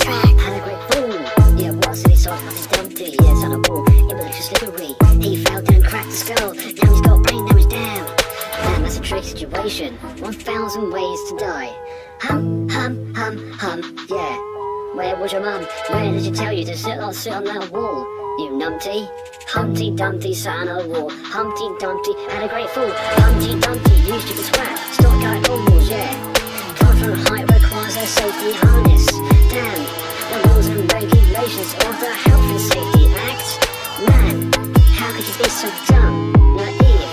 track Had a great fool Yeah, what's this on? Nothing's done three years on a wall It was just slippery He fell down, cracked his skull Now he's got brain damage down Man, that's a tricky situation One thousand ways to die Hum, hum, hum, hum, yeah Where was your mum? Where did she tell you to sit on, sit on that wall? You numpty Humpty Dumpty sat on a wall Humpty Dumpty had a great fall Humpty Dumpty used to be square. Stop out all harness. Damn, the rules and regulations of the Health and Safety Act. Man, how could you be so dumb? Naive.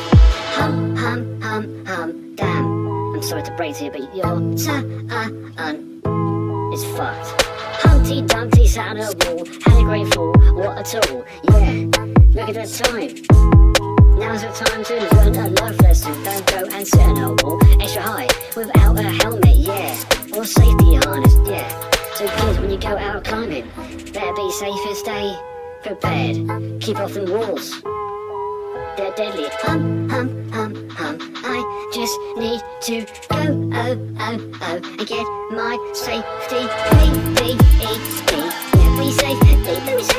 Hum, hum, hum, hum. Damn, I'm sorry to break to you, but your son is fucked. Humpty Dumpty sat on a wall, had a great fall. What a tool, yeah. Look at the time. Now's the time to learn a life lesson. Don't go and sit on a wall extra high without a helmet, Safety harness, yeah. So kids, when you go out climbing, better be safe and stay prepared. Keep off the walls. They're deadly. Hum, hum, hum, hum. I just need to go, oh, oh, oh, and get my safety. B, B, E, E. Yeah, be safe, be safe.